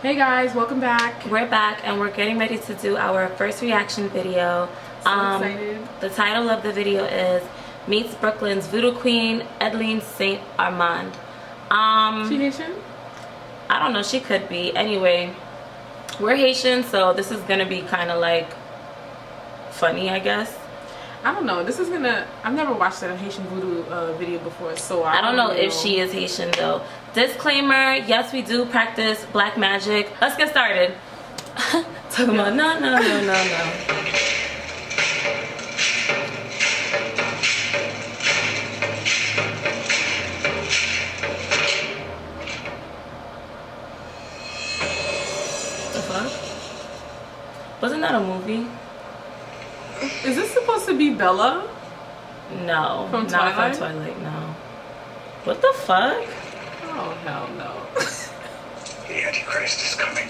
Hey guys, welcome back. We're back and we're getting ready to do our first reaction video. So um, excited. The title of the video is Meets Brooklyn's Voodoo Queen, Edeline St. Armand. Um, she Haitian? I don't know, she could be. Anyway, we're Haitian, so this is gonna be kind of like funny, I guess. I don't know. This is gonna. I've never watched a Haitian voodoo uh, video before, so I, I don't, know, know if she is Haitian though. Disclaimer: Yes, we do practice black magic. Let's get started. Talking about no, no, no, no, no. The fuck? Wasn't that a movie? Is this supposed to be Bella? No. From Twilight? Not from Twilight, no. What the fuck? Oh, hell no. the Antichrist is coming.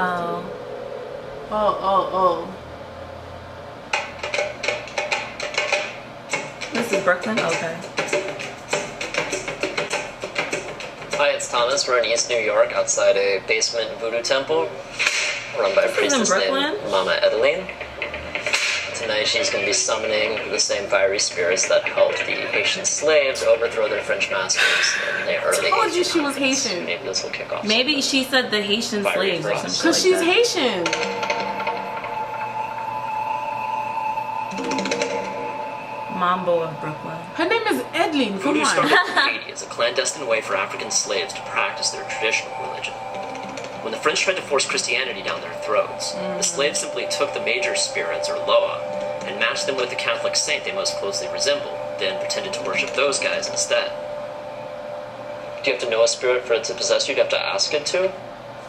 Oh. Oh, oh, oh. This is Brooklyn? Okay. Hi, it's Thomas. We're in East New York outside a basement voodoo temple run by a priestess named Mama Edeline. Tonight she's going to be summoning the same fiery spirits that helped the Haitian slaves overthrow their French masters in the early I told you she was Haitian. Maybe this will kick off. Maybe she said the Haitian slaves or something. Because like she's Haitian. Mambo of Brooklyn. Her name is Edeline. Come Voodoo started in Haiti as a clandestine way for African slaves to practice their traditional religion. When the French tried to force Christianity down their throats, mm. the slaves simply took the major spirits, or Loa, and matched them with the Catholic saint they most closely resembled, then pretended to worship those guys instead. Do you have to know a spirit for it to possess you? Do you have to ask it to?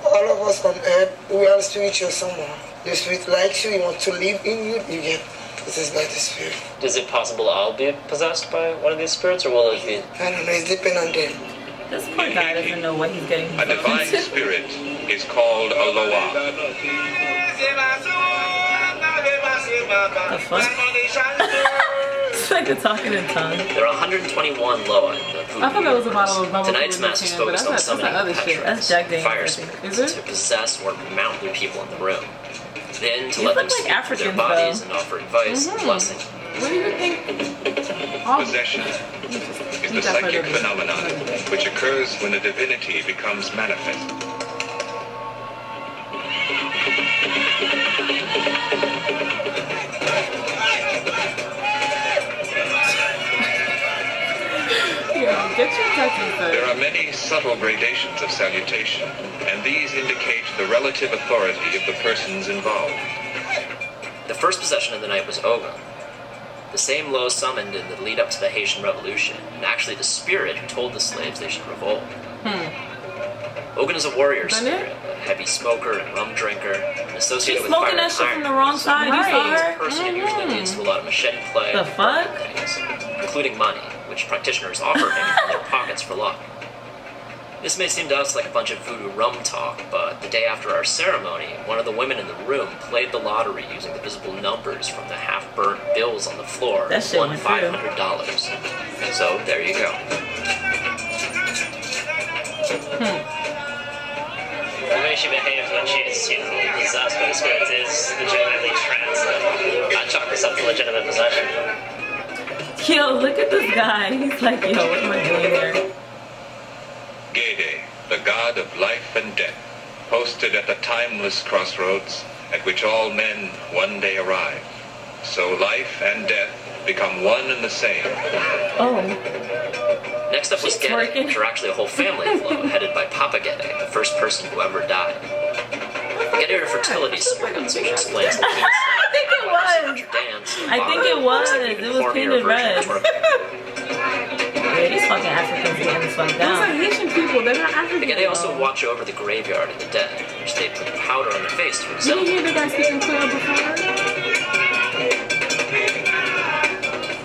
All of us on earth, we are spiritual someone. The spirit likes you, he wants to live in you, you get possessed by the spirit. Is it possible I'll be possessed by one of these spirits, or will it be? I don't know, it's depending on them. This poor guy doesn't know what he's getting A divine spirit is called a Loa. The fuck? it's like a talking in tongue. There are 121 Loa in the voodoo I thought that was a bottle of bubble Tonight's mass is focused on summoning other shit. That's Jack fire spirits to possess or mount the people in the room. Then to you let them like speak Africans, their bodies though. and offer advice mm -hmm. and blessing. What do you think? Possession is the psychic phenomenon which occurs when a divinity becomes manifest. There are many subtle gradations of salutation, and these indicate the relative authority of the persons involved. The first possession of the night was Ogun, the same Loa summoned in the lead up to the Haitian Revolution, and actually the spirit who told the slaves they should revolt. Hmm. Ogun is a warrior spirit, a heavy smoker and rum drinker, and associated She's with smoking fire that shit from the wrong side. Right. You saw her? Person mm -hmm. usually leads to a lot of machete play, the fuck? Things, including money which practitioners offer him from their pockets for luck. This may seem to us like a bunch of voodoo rum talk, but the day after our ceremony, one of the women in the room played the lottery using the visible numbers from the half-burnt bills on the floor that and won $500. So there you go. Hmm. The way she behaves when she's, you know, possessed by the spirits is legitimately trans. I chalk this up to legitimate possession. Yo, look at this guy. He's like, yo, what am I doing here? Gede, the god of life and death, posted at the timeless crossroads at which all men one day arrive. So life and death become one and the same. Oh. Next up was Gede, which are actually a whole family of Loa, headed by Papa Gede, the first person who ever died. Gede are fertility spirits, which explains the I think it was. I think it was. It was painted red. yeah, these fucking Africans getting this fucked down. Those are Haitian people. They're not African. Again, they also watch over the graveyard of the dead, which they put powder on their face to resemble. Did you hear the guy speaking clear before?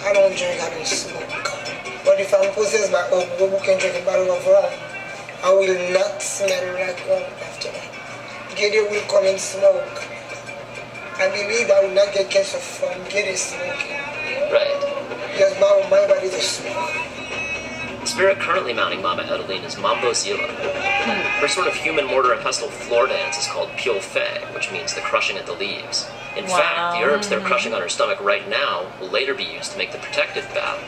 I don't drink, I don't smoke. But if I'm possessed by a who can drink a bottle of rum, I will not smell like rum after that. Gede will come and smoke. I believe I will not get cancer from getting smoking. Right. Just bow my body to smoke. The spirit currently mounting Mama Edeline is Mambo Zila. Hmm. Her sort of human mortar and pestle floor dance is called Pio Fe, which means the crushing of the leaves. In Wow. fact, the herbs they're crushing on her stomach right now will later be used to make the protective bath.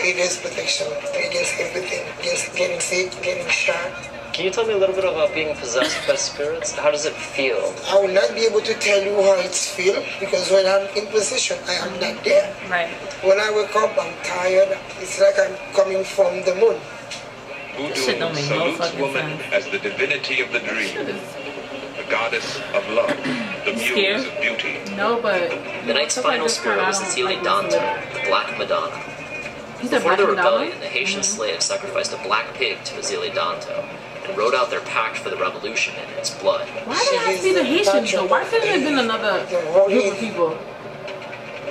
It is protection, against everything, against getting sick, getting shot. Can you tell me a little bit about being possessed by spirits? How does it feel? I will not be able to tell you how it feels because when I'm in position, I am not there. Right. When I wake up, I'm tired. It's like I'm coming from the moon. shit Voodoo make no salutes woman sense. as the divinity of the dream, the goddess of love, the muse scared? of beauty. No, but The night's final spirit part, I was don't Ezili like Danto, listening the Black Madonna. to. Before Black the Madonna? rebellion, the Haitian mm-hmm. slaves sacrificed a black pig to Ezili Danto and wrote out their pact for the revolution in its blood. Why did it have to be the Haitians though? Why couldn't it have been another group of people?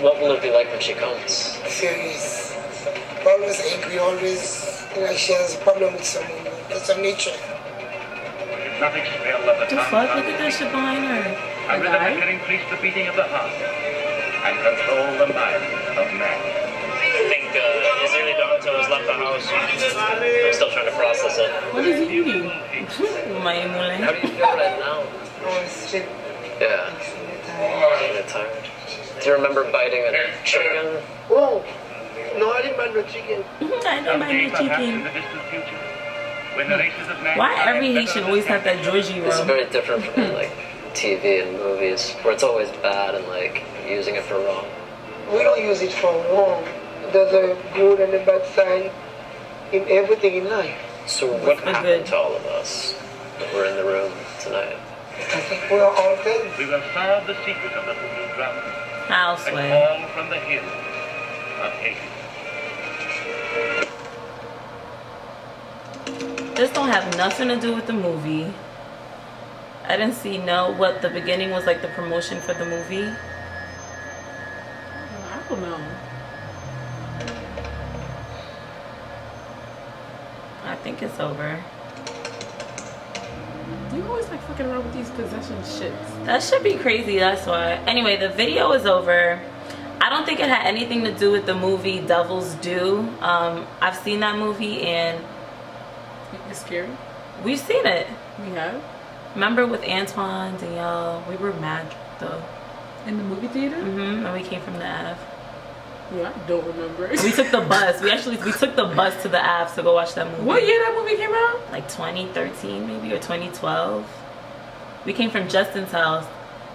What will it be like when she comes? Serious. Always angry, always like she has a problem with someone. That's her nature. Nothing still of the The fuck? Look at that shit behind her. A A rhythm guy? that can increase the beating of the heart and control the mind of man. I think Ezili Danto has left the house. I'm still trying to process it. What is he eating? My How do you feel right now? Oh, I was sick. Yeah. I'm tired. Do you remember biting a chicken? Oh, no, I didn't bite no chicken. I don't bite Someday, no chicken. the distant future, when the races of man Why every Haitian always have that Georgie It's very different from like TV and movies, where it's always bad and like using it for wrong. We don't use it for wrong. There's a good and a bad side in everything in life. So what That's happened good. to all of us that were in the room tonight? I think we are all dead. We will solve the secret of the voodoo drum I'll and swear. call from the hills of Haiti. This don't have nothing to do with the movie. I didn't see no what the beginning was like the promotion for the movie. I don't know. Think it's over. You always like fucking around with these possession shits. That should be crazy, that's why. Anyway, the video is over. I don't think it had anything to do with the movie Devil's Due. Um, I've seen that movie and It's scary. we've seen it. We have Remember with Antoine, Danielle, we were mad though. in the movie theater. Mm-hmm, And we came from the Ave. Yeah, I don't remember. We took the bus. We actually we took the bus to the Ave to go watch that movie. what year that movie came out? Like 2013 maybe or 2012. We came from Justin's house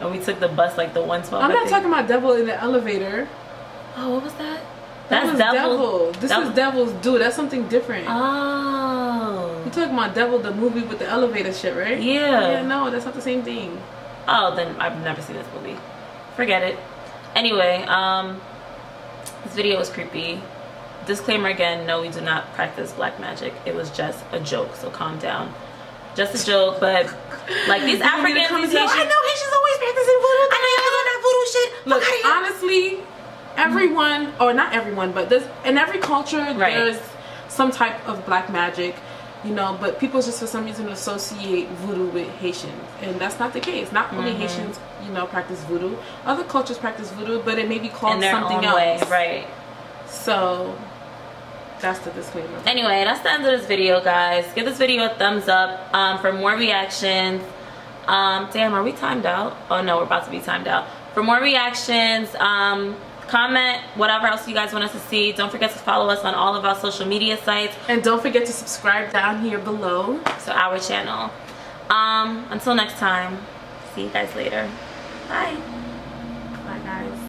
and we took the bus like the 112. I'm not talking about Devil in the elevator. Oh, what was that? That That's was Devil. Devil. This Devil. is Devil's Due. That's something different. Oh. You talking about Devil, the movie with the elevator shit, right? Yeah. Yeah, no, that's not the same thing. Oh, then I've never seen this movie. Forget it. Anyway, um, this video was creepy. Disclaimer again: No, we do not practice black magic. It was just a joke, so calm down. Just a joke, but like these African want me to Africans, come these I know Haitians always practicing voodoo. I know y'all doing that voodoo shit. Look, honestly, everyone, or not everyone, but there's in every culture Right. there's some type of black magic, you know. But people just for some reason associate voodoo with Haitians, and that's not the case. Not only Mm-hmm. Haitians, you know, practice voodoo. Other cultures practice voodoo, but it may be called something else. way, right? So that's the disclaimer. Anyway, that's the end of this video, guys. Give this video a thumbs up um, for more reactions. Um, damn, are we timed out? Oh no, we're about to be timed out. For more reactions, um, comment whatever else you guys want us to see. Don't forget to follow us on all of our social media sites. And don't forget to subscribe down here below. to our channel. Um, until next time, see you guys later. Bye.